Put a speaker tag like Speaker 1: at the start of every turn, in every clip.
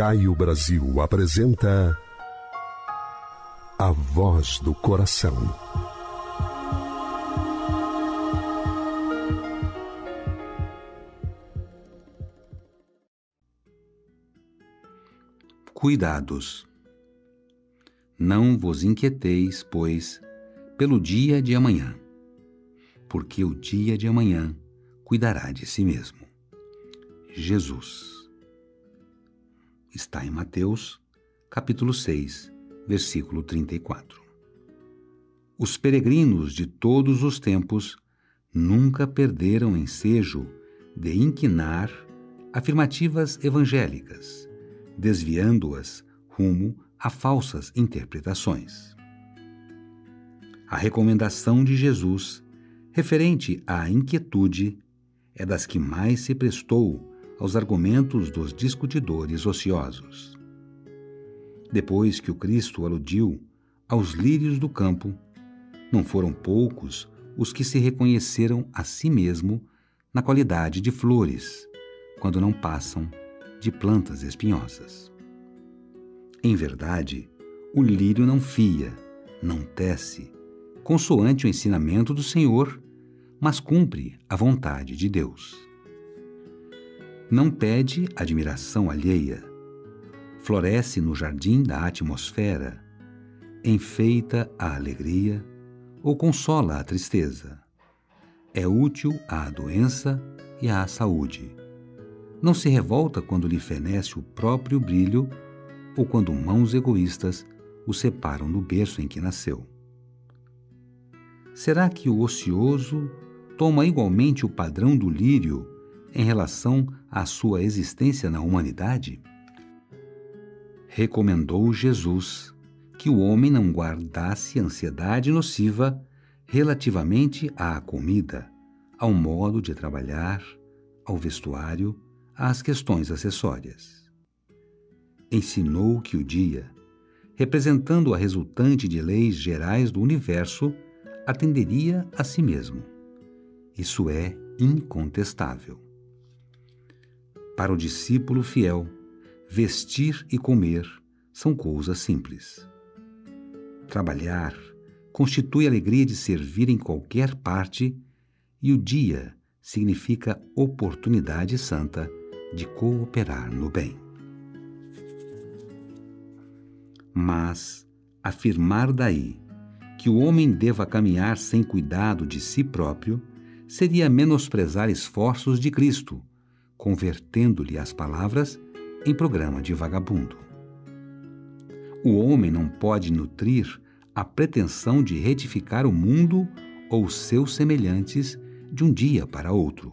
Speaker 1: Caio Brasil apresenta A Voz do Coração.
Speaker 2: Cuidados. Não vos inquieteis, pois, pelo dia de amanhã, porque o dia de amanhã cuidará de si mesmo. Jesus. Está em Mateus, capítulo 6, versículo 34. Os peregrinos de todos os tempos nunca perderam ensejo de inquinar afirmativas evangélicas, desviando-as rumo a falsas interpretações. A recomendação de Jesus referente à inquietude é das que mais se prestou aos argumentos dos discutidores ociosos. Depois que o Cristo aludiu aos lírios do campo, não foram poucos os que se reconheceram a si mesmo na qualidade de flores, quando não passam de plantas espinhosas. Em verdade, o lírio não fia, não tece, consoante o ensinamento do Senhor, mas cumpre a vontade de Deus não pede admiração alheia. Floresce no jardim da atmosfera, enfeita a alegria ou consola a tristeza. É útil à doença e à saúde. Não se revolta quando lhe fenece o próprio brilho ou quando mãos egoístas o separam do berço em que nasceu. Será que o ocioso toma igualmente o padrão do lírio em relação à sua existência na humanidade? Recomendou Jesus que o homem não guardasse ansiedade nociva relativamente à comida, ao modo de trabalhar, ao vestuário, às questões acessórias. Ensinou que o dia, representando a resultante de leis gerais do universo, atenderia a si mesmo. Isso é incontestável. Para o discípulo fiel, vestir e comer são coisas simples. Trabalhar constitui a alegria de servir em qualquer parte e o dia significa oportunidade santa de cooperar no bem. Mas afirmar daí que o homem deva caminhar sem cuidado de si próprio seria menosprezar esforços de Cristo convertendo-lhe as palavras em programa de vagabundo. O homem não pode nutrir a pretensão de retificar o mundo ou seus semelhantes de um dia para outro,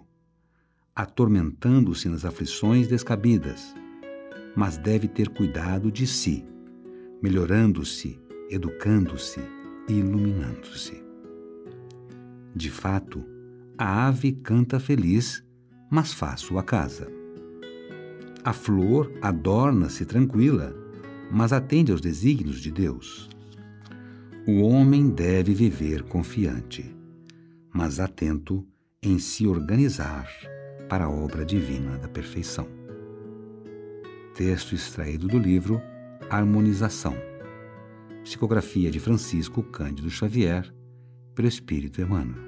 Speaker 2: atormentando-se nas aflições descabidas, mas deve ter cuidado de si, melhorando-se, educando-se e iluminando-se. De fato, a ave canta feliz mas faz sua casa. A flor adorna-se tranquila, mas atende aos desígnios de Deus. O homem deve viver confiante, mas atento em se organizar para a obra divina da perfeição. Texto extraído do livro Harmonização. Psicografia de Francisco Cândido Xavier, pelo Espírito Emmanuel.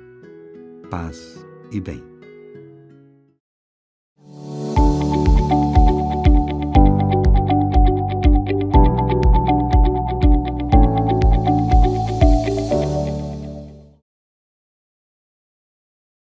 Speaker 2: Paz e bem.